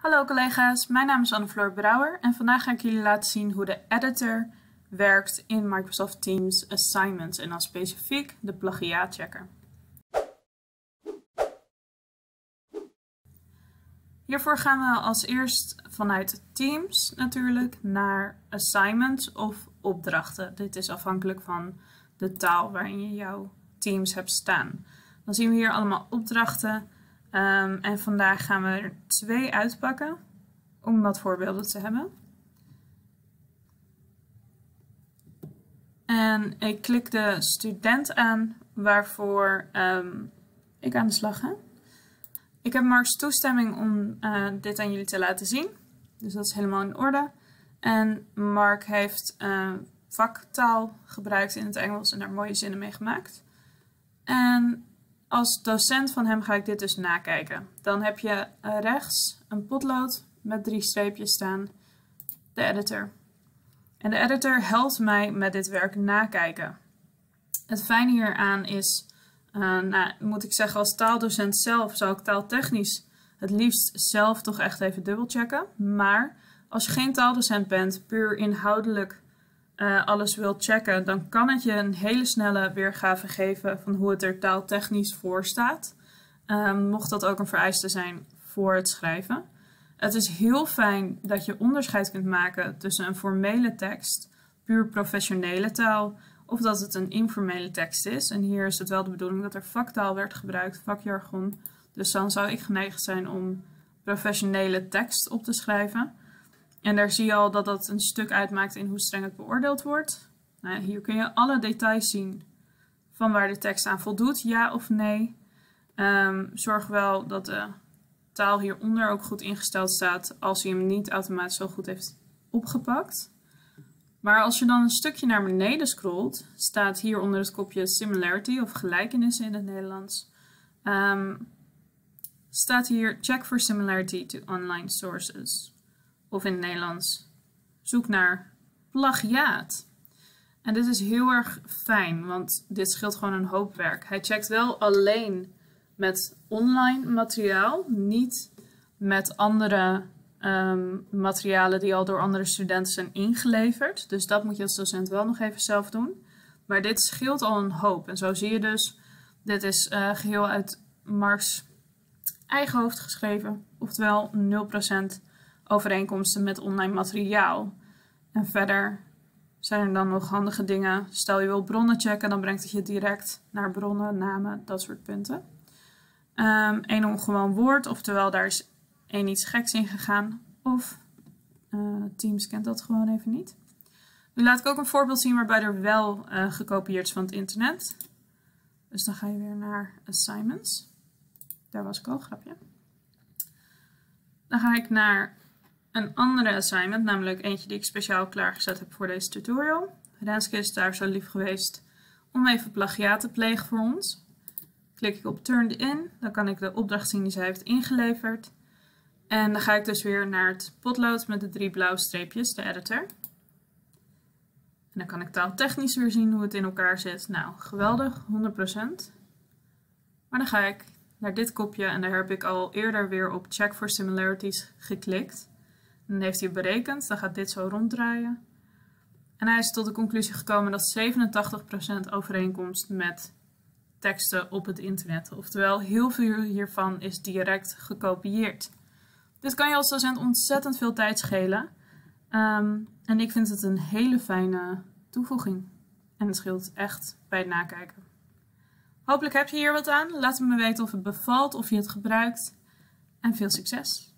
Hallo collega's, mijn naam is Anne-Floor Brouwer en vandaag ga ik jullie laten zien hoe de editor werkt in Microsoft Teams Assignments en dan specifiek de plagiaatchecker. Hiervoor gaan we als eerst vanuit Teams natuurlijk naar Assignments of opdrachten. Dit is afhankelijk van de taal waarin je jouw Teams hebt staan. Dan zien we hier allemaal opdrachten Um, en vandaag gaan we er twee uitpakken om wat voorbeelden te hebben. En ik klik de student aan waarvoor um, ik aan de slag ga. Ik heb Mark's toestemming om uh, dit aan jullie te laten zien. Dus dat is helemaal in orde. En Mark heeft uh, vaktaal gebruikt in het Engels en daar mooie zinnen mee gemaakt. En als docent van hem ga ik dit dus nakijken. Dan heb je eh, rechts een potlood met drie streepjes staan, de editor. En de editor helpt mij met dit werk nakijken. Het fijne hieraan is, uh, nou, moet ik zeggen, als taaldocent zelf zou ik taaltechnisch het liefst zelf toch echt even dubbelchecken. Maar als je geen taaldocent bent, puur inhoudelijk uh, alles wilt checken, dan kan het je een hele snelle weergave geven van hoe het er taaltechnisch voor staat. Um, mocht dat ook een vereiste zijn voor het schrijven. Het is heel fijn dat je onderscheid kunt maken tussen een formele tekst, puur professionele taal, of dat het een informele tekst is. En hier is het wel de bedoeling dat er vaktaal werd gebruikt, vakjargon. Dus dan zou ik geneigd zijn om professionele tekst op te schrijven. En daar zie je al dat dat een stuk uitmaakt in hoe streng het beoordeeld wordt. Nou, hier kun je alle details zien van waar de tekst aan voldoet, ja of nee. Um, zorg wel dat de taal hieronder ook goed ingesteld staat als hij hem niet automatisch zo goed heeft opgepakt. Maar als je dan een stukje naar beneden scrolt, staat hier onder het kopje similarity of gelijkenissen in het Nederlands. Um, staat hier check for similarity to online sources of in het Nederlands, zoek naar plagiaat. En dit is heel erg fijn, want dit scheelt gewoon een hoop werk. Hij checkt wel alleen met online materiaal, niet met andere um, materialen die al door andere studenten zijn ingeleverd. Dus dat moet je als docent wel nog even zelf doen. Maar dit scheelt al een hoop. En zo zie je dus, dit is uh, geheel uit Marks eigen hoofd geschreven. Oftewel 0% overeenkomsten met online materiaal. En verder zijn er dan nog handige dingen. Stel je wil bronnen checken, dan brengt het je direct naar bronnen, namen, dat soort punten. Um, Eén ongewoon woord, oftewel daar is één iets geks in gegaan. Of uh, Teams kent dat gewoon even niet. Nu laat ik ook een voorbeeld zien waarbij er wel uh, gekopieerd is van het internet. Dus dan ga je weer naar assignments. Daar was ik al, grapje. Dan ga ik naar een andere assignment, namelijk eentje die ik speciaal klaargezet heb voor deze tutorial. Renske is daar zo lief geweest om even plagiaat te plegen voor ons. Klik ik op Turned In, dan kan ik de opdracht zien die zij heeft ingeleverd. En dan ga ik dus weer naar het potlood met de drie blauwe streepjes, de editor. En dan kan ik taaltechnisch weer zien hoe het in elkaar zit. Nou, geweldig, 100%. Maar dan ga ik naar dit kopje en daar heb ik al eerder weer op Check for Similarities geklikt. Dan heeft hij berekend, dan gaat dit zo ronddraaien. En hij is tot de conclusie gekomen dat 87% overeenkomst met teksten op het internet. Oftewel, heel veel hiervan is direct gekopieerd. Dit kan je als docent ontzettend veel tijd schelen. Um, en ik vind het een hele fijne toevoeging. En het scheelt echt bij het nakijken. Hopelijk heb je hier wat aan. Laat me weten of het bevalt, of je het gebruikt. En veel succes!